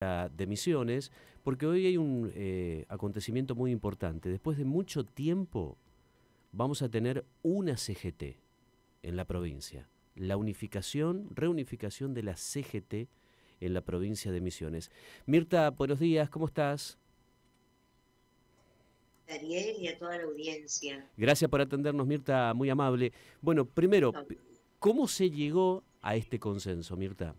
de Misiones, porque hoy hay un eh, acontecimiento muy importante. Después de mucho tiempo vamos a tener una CGT en la provincia, la unificación, reunificación de la CGT en la provincia de Misiones. Mirta, buenos días, ¿cómo estás? Ariel y a toda la audiencia. Gracias por atendernos, Mirta, muy amable. Bueno, primero, ¿cómo se llegó a este consenso, Mirta?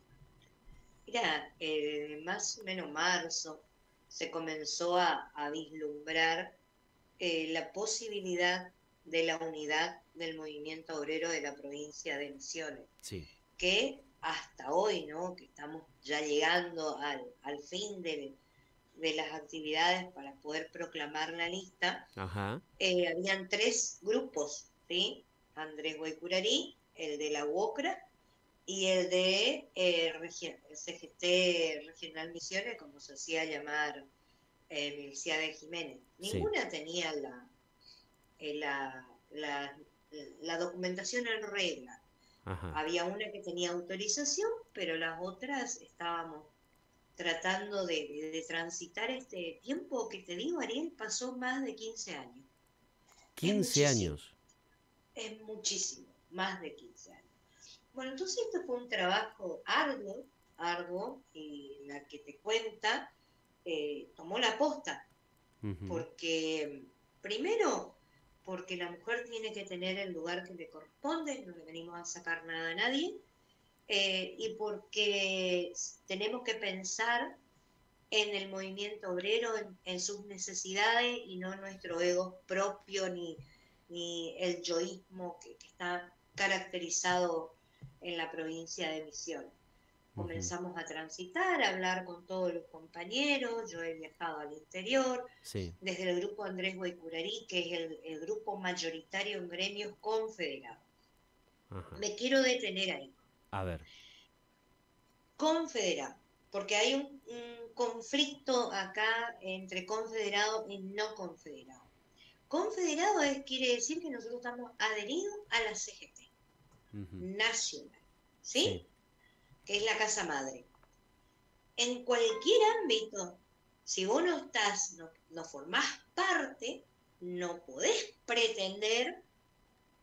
Mira, eh, más o menos marzo se comenzó a, vislumbrar eh, la posibilidad de la unidad del movimiento obrero de la provincia de Misiones. Que hasta hoy, ¿no? Que estamos ya llegando al, fin de, las actividades para poder proclamar la lista, eh, habían tres grupos, ¿sí? Andrés Guaycurarí, el de la UOCRA y el de eh, CGT Regional Misiones, como se hacía llamar eh, de Jiménez. Ninguna tenía eh, la, la, la, documentación en regla. Había una que tenía autorización, pero las otras estábamos tratando de, transitar este tiempo que te digo, Ariel, pasó más de 15 años. 15 años. Es muchísimo, más de 15 años. Bueno, entonces esto fue un trabajo arduo, arduo, y la que te cuenta eh, tomó la posta, porque primero, porque la mujer tiene que tener el lugar que le corresponde, no le venimos a sacar nada a nadie, eh, y porque tenemos que pensar en el movimiento obrero, en, sus necesidades y no nuestro ego propio ni, ni el yoísmo que está caracterizado en la provincia de Misiones. Comenzamos a transitar, a hablar con todos los compañeros, yo he viajado al interior, desde el grupo Andrés Guaycurarí, que es el, grupo mayoritario en gremios confederados. Me quiero detener ahí. A ver. Confederado, porque hay un, conflicto acá entre confederado y no confederado. Confederado es, quiere decir que nosotros estamos adheridos a la CGT nacional, ¿sí? Que es la casa madre. En cualquier ámbito, si vos no estás, no, no formás parte, no podés pretender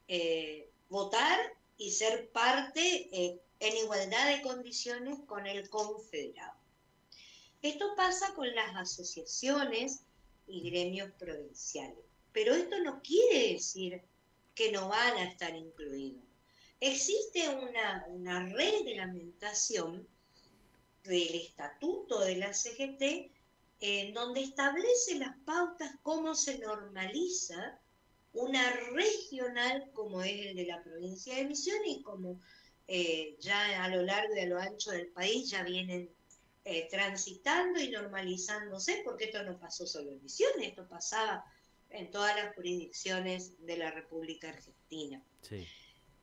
eh, votar y ser parte eh, en igualdad de condiciones con el confederado. Esto pasa con las asociaciones y gremios provinciales, pero esto no quiere decir que no van a estar incluidos existe una, reglamentación del estatuto de la CGT en donde establece las pautas cómo se normaliza una regional como es el de la provincia de Misiones y como eh, ya a lo largo y a lo ancho del país ya vienen eh, transitando y normalizándose, porque esto no pasó solo en Misiones, esto pasaba en todas las jurisdicciones de la República Argentina. Sí.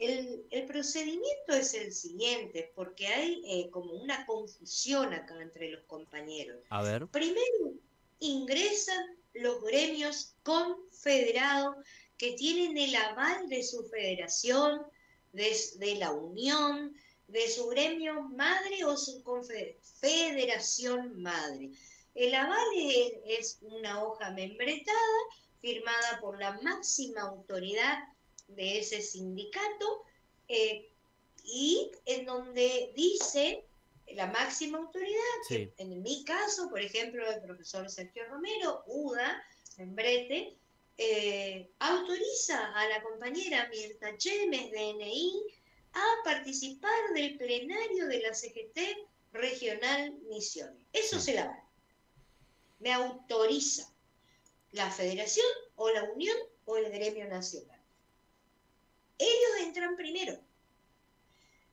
El, procedimiento es el siguiente, porque hay eh, como una confusión acá entre los compañeros. A ver. Primero ingresan los gremios confederados que tienen el aval de su federación, de, la unión, de su gremio madre o su federación madre. El aval es una hoja membretada firmada por la máxima autoridad de ese sindicato eh, y en donde dice la máxima autoridad, en mi caso, por ejemplo, el profesor Sergio Romero, UDA, en Brete, eh, autoriza a la compañera Mirta Chemes, DNI, a participar del plenario de la CGT Regional Misiones. Eso se la va. Me autoriza la federación o la unión o el gremio nacional ellos entran primero.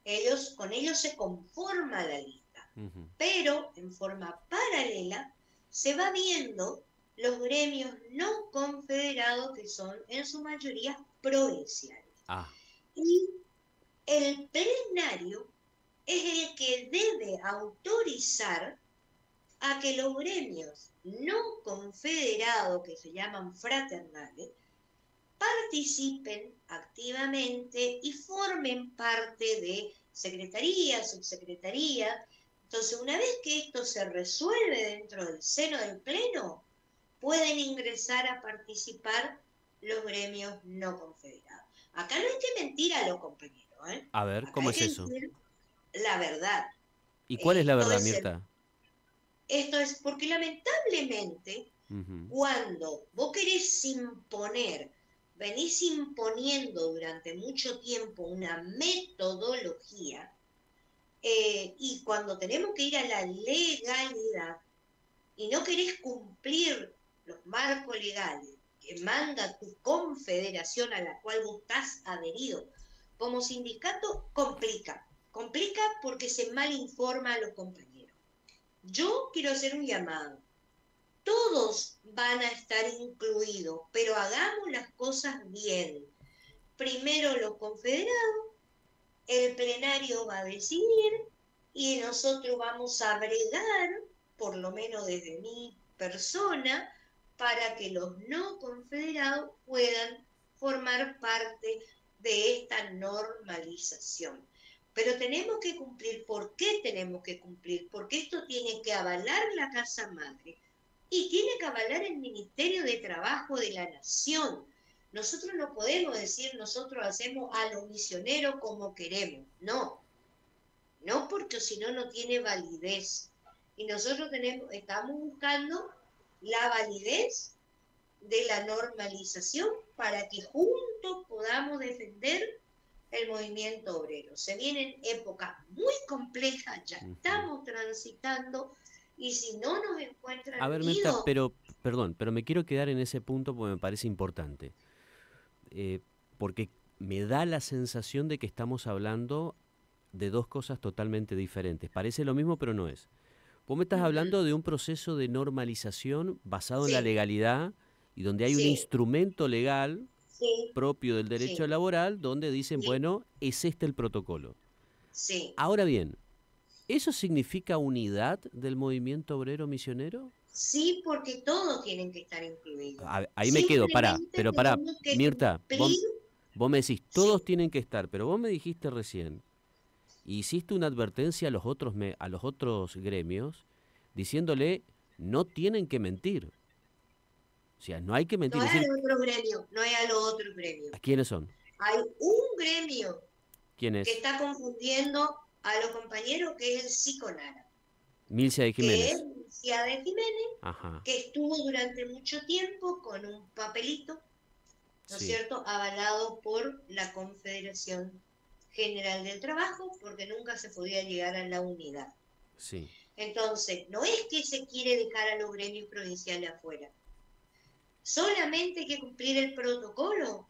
Ellos, con ellos se conforma la lista, pero en forma paralela se va viendo los gremios no confederados que son en su mayoría provinciales. Ah. Y el plenario es el que debe autorizar a que los gremios no confederados, que se llaman fraternales, participen activamente y formen parte de secretaría, subsecretaría, Entonces, una vez que esto se resuelve dentro del seno del Pleno, pueden ingresar a participar los gremios no confederados. Acá no hay que mentir a los compañeros. ¿eh? A ver, ¿cómo es eso? La verdad. ¿Y cuál es la verdad, Mirta? Esto es porque lamentablemente cuando vos querés imponer, venís imponiendo durante mucho tiempo una metodología, eh, y cuando tenemos que ir a la legalidad y no querés cumplir los marcos legales que manda tu confederación a la cual vos estás adherido como sindicato, complica. Complica porque se malinforma a los compañeros. Yo quiero hacer un llamado. Todos van a estar incluidos, pero hagamos las cosas bien. Primero los confederados, el plenario va a decidir y nosotros vamos a bregar, por lo menos desde mi persona, para que los no confederados puedan formar parte de esta normalización. Pero tenemos que cumplir, ¿por qué tenemos que cumplir? Porque esto tiene que avalar la Casa Madre y tiene que avalar el Ministerio de Trabajo de la Nación. Nosotros no podemos decir nosotros hacemos a los misioneros como queremos, no. No porque si no, no tiene validez. Y nosotros tenemos, estamos buscando la validez de la normalización para que juntos podamos defender el movimiento obrero. Se vienen épocas muy complejas, ya estamos transitando y si no nos encuentran... A ver, pero, perdón, pero me quiero quedar en ese punto porque me parece importante. Eh, porque me da la sensación de que estamos hablando de dos cosas totalmente diferentes. Parece lo mismo, pero no es. Vos me estás hablando de un proceso de normalización basado en la legalidad y donde hay un instrumento legal propio del derecho laboral donde dicen, bueno, es este el protocolo. Ahora bien, ¿eso significa unidad del movimiento obrero misionero? Sí, porque todos tienen que estar incluidos. ahí me quedo, para, pero para, Mirta, vos, me decís, todos tienen que estar, pero vos me dijiste recién hiciste una advertencia a los otros, a los otros gremios diciéndole no tienen que mentir. O sea, no hay que mentir. No es a otro gremio, no es a los otros gremios. ¿A quiénes son? Hay un gremio ¿Quién es? que está confundiendo a los compañeros que es el Psiconara. Milcia de Jiménez. Que es Milcia de Jiménez, que estuvo durante mucho tiempo con un papelito, ¿no es cierto?, avalado por la Confederación General del Trabajo, porque nunca se podía llegar a la unidad. Sí. Entonces, no es que se quiere dejar a los gremios provinciales afuera. Solamente hay que cumplir el protocolo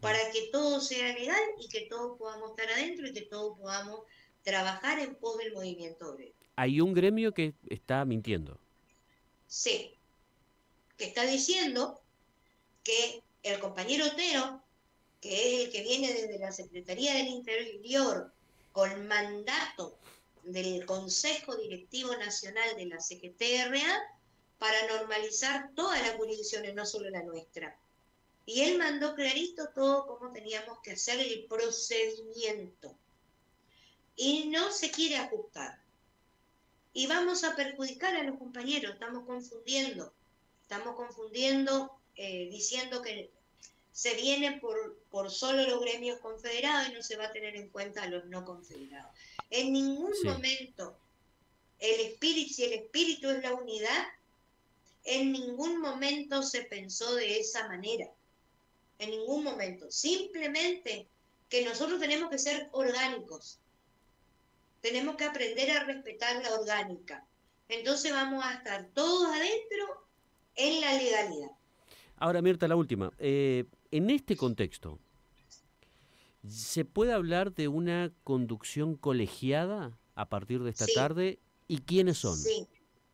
para que todo sea legal y que todos podamos estar adentro y que todos podamos trabajar en pos del movimiento obrero. Hay un gremio que está mintiendo. Sí, que está diciendo que el compañero Otero que es el que viene desde la Secretaría del Interior con mandato del Consejo Directivo Nacional de la CGTRA para normalizar todas las jurisdicciones, no solo la nuestra. Y él mandó clarito todo cómo teníamos que hacer el procedimiento. Y no se quiere ajustar. Y vamos a perjudicar a los compañeros, estamos confundiendo. Estamos confundiendo, eh, diciendo que se viene por, por solo los gremios confederados y no se va a tener en cuenta a los no confederados. En ningún momento el espíritu, si el espíritu es la unidad, en ningún momento se pensó de esa manera. En ningún momento. Simplemente que nosotros tenemos que ser orgánicos. Tenemos que aprender a respetar la orgánica. Entonces vamos a estar todos adentro en la legalidad. Ahora, Mirta, la última. Eh, en este contexto, ¿se puede hablar de una conducción colegiada a partir de esta tarde? ¿Y quiénes son? Sí.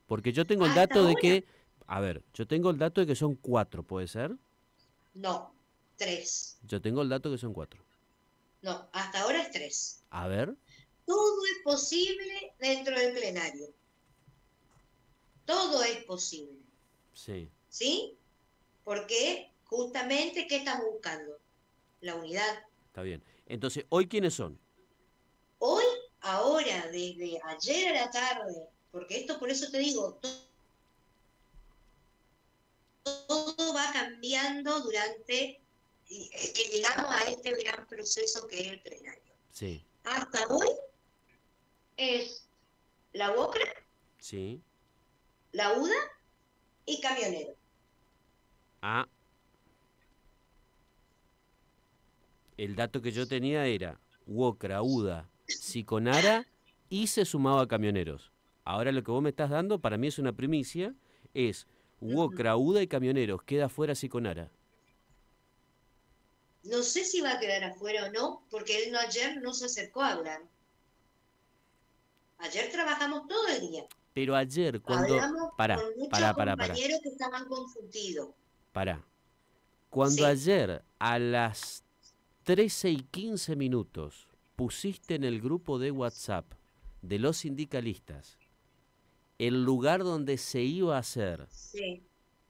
Porque yo tengo el dato de que, a ver, yo tengo el dato de que son cuatro, ¿puede ser? No, tres. Yo tengo el dato de que son cuatro. No, hasta ahora es tres. A ver. Todo es posible dentro del plenario. Todo es posible. Sí. ¿Sí? Porque justamente, ¿qué estamos buscando? La unidad. Está bien. Entonces, ¿hoy quiénes son? Hoy ahora, desde ayer a la tarde, porque esto por eso te digo, todo, va cambiando durante que llegamos a este gran proceso que es el plenario. Sí. Hasta hoy es la UOCRA, sí. la UDA y camionero. Ah. El dato que yo tenía era UOCRA, UDA, Siconara y se sumaba camioneros. Ahora lo que vos me estás dando, para mí es una primicia, es UOCRA, UDA y camioneros. Queda fuera Siconara. No sé si va a quedar afuera o no, porque él no, ayer no se acercó a hablar. Ayer trabajamos todo el día. Pero ayer, cuando. Hablamos con muchos para, para. compañeros que estaban confundidos. Para. Cuando Sí. ayer a las 13 y 15 minutos pusiste en el grupo de WhatsApp de los sindicalistas el lugar donde se iba a hacer. Sí,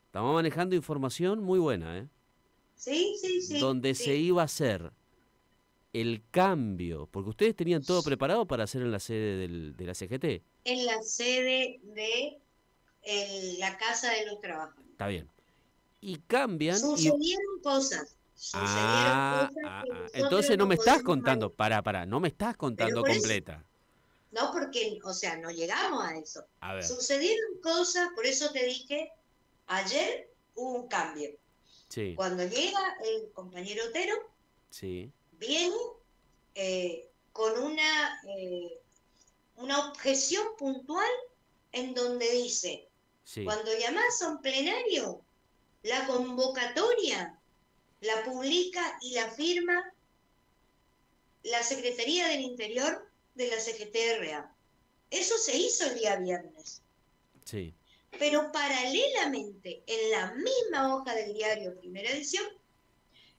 Estamos manejando información muy buena, ¿eh? sí, sí. sí donde sí. se iba a hacer el cambio, porque ustedes tenían todo preparado para hacer en la sede del- de la CGT. En la sede de el- la Casa de los Trabajadores. Está bien. Y cambian y Sucedieron cosas. Sucedieron Ah, cosas ah, ah. Entonces no me estás contando, para, para, no me estás contando eso- completa. No, porque, o sea, no llegamos a eso. A ver, Sucedieron cosas, por eso te dije, ayer hubo un cambio. sí, Cuando llega el compañero Otero, sí, viene eh, con una, eh, una objeción puntual en donde dice, sí, cuando llamás a un plenario, la convocatoria la publica y la firma la Secretaría del Interior de la CGTRA. Eso se hizo el día viernes. sí, Pero paralelamente, en la misma hoja del diario Primera Edición,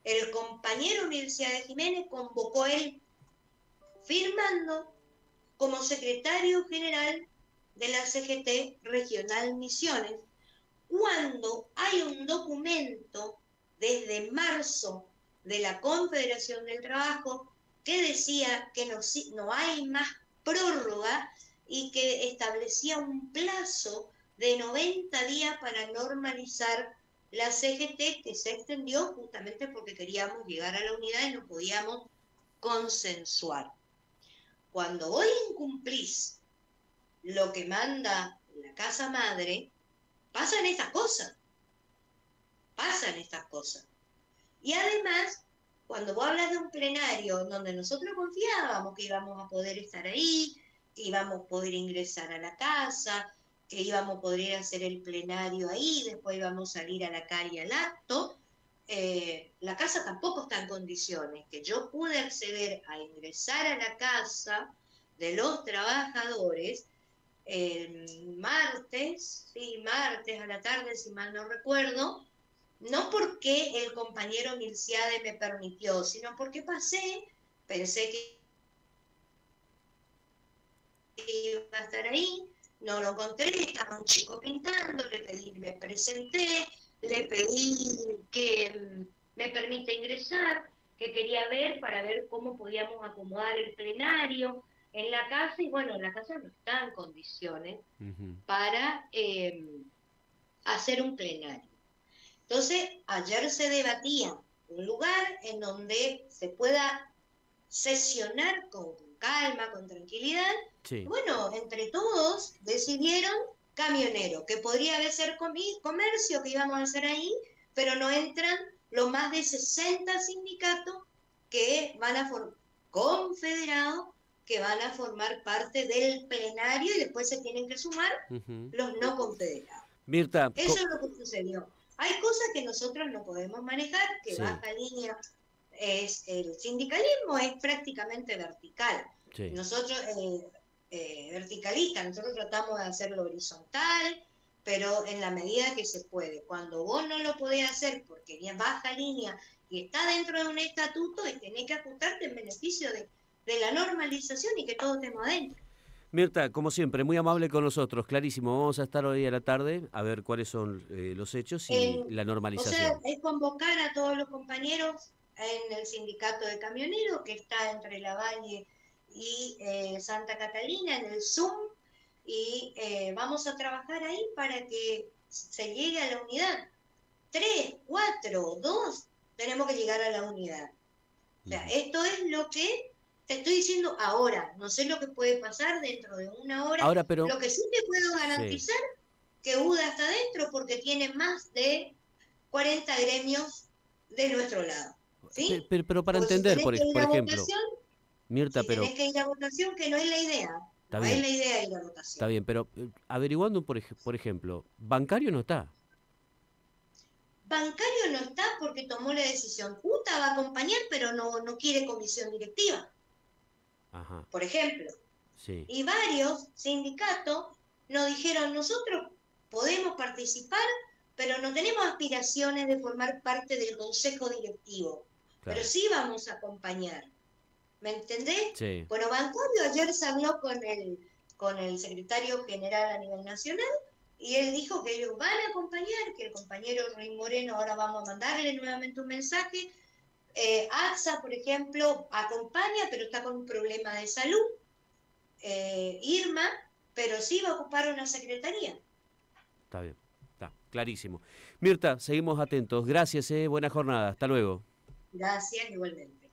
el compañero Universidad de Jiménez convocó él firmando como secretario general de la CGT Regional Misiones, cuando hay un documento desde marzo de la Confederación del Trabajo que decía que no, no hay más prórroga y que establecía un plazo de 90 días para normalizar la CGT que se extendió justamente porque queríamos llegar a la unidad y no podíamos consensuar. Cuando hoy incumplís lo que manda la casa madre, pasan estas cosas. Pasan estas cosas. Y además, cuando vos hablas de un plenario donde nosotros confiábamos que íbamos a poder estar ahí, que íbamos a poder ingresar a la casa, que íbamos a poder hacer el plenario ahí, después íbamos a salir a la calle al acto, eh, la casa tampoco está en condiciones, que yo pude acceder a ingresar a la casa de los trabajadores el martes, sí, martes a la tarde, si mal no recuerdo, no porque el compañero Milciade me permitió, sino porque pasé, pensé que iba a estar ahí, no lo encontré, estaba un chico pintando, le pedí, me presenté, le pedí que mm, me permita ingresar, que quería ver para ver cómo podíamos acomodar el plenario en la casa, y bueno, la casa no está en condiciones para eh, hacer un plenario. Entonces, ayer se debatía un lugar en donde se pueda sesionar con calma, con tranquilidad. sí, Bueno, entre todos decidieron camionero, que podría haber ser comercio que íbamos a hacer ahí, pero no entran los más de 60 sindicatos que van a formar, confederados, que van a formar parte del plenario y después se tienen que sumar los no confederados. Mirta, Eso es lo que sucedió. Hay cosas que nosotros no podemos manejar, que Sí. baja línea es el sindicalismo es prácticamente vertical. sí, Nosotros, eh, eh, verticalistas, nosotros tratamos de hacerlo horizontal, pero en la medida que se puede. Cuando vos no lo podés hacer porque ya baja línea y está dentro de un estatuto, y tenés que ajustarte en beneficio de, de la normalización y que todos estemos adentro. Mirta, como siempre, muy amable con nosotros, clarísimo. Vamos a estar hoy a la tarde a ver cuáles son eh, los hechos y En- la O sea, normalización. es convocar a todos los compañeros en el sindicato de camioneros que está entre la Valle y eh, Santa Catalina en el Zoom y eh, vamos a trabajar ahí para que se llegue a la unidad. Tres, cuatro, dos, tenemos que llegar a la unidad. O sea, esto es lo que te estoy diciendo ahora. No sé lo que puede pasar dentro de una hora. Ahora, pero... Lo que sí te puedo garantizar que UDA está dentro porque tiene más de 40 gremios de nuestro lado. ¿Sí? Pero, para entender, por, ejemplo... Mirta, pero... Que ir a votación, que no es la idea. Está no bien. es la idea ir a votación. Está bien, pero eh, averiguando, por, por ejemplo, bancario no está. Bancario no está porque tomó la decisión. UTA va a acompañar, pero no, no quiere comisión directiva. Ajá. Por ejemplo. Sí. Y varios sindicatos nos dijeron, nosotros podemos participar, pero no tenemos aspiraciones de formar parte del consejo directivo. Pero sí vamos a acompañar. ¿Me entendés? Sí. Bueno, Bancario ayer se habló con el, con el secretario general a nivel nacional y él dijo que ellos van a acompañar, que el compañero Rey Moreno ahora vamos a mandarle nuevamente un mensaje. Eh, AXA, por ejemplo, acompaña, pero está con un problema de salud. Eh, Irma, pero sí va a ocupar una secretaría. Está bien, está clarísimo. Mirta, seguimos atentos. Gracias, eh, buena jornada. Hasta luego. Gracias igualmente.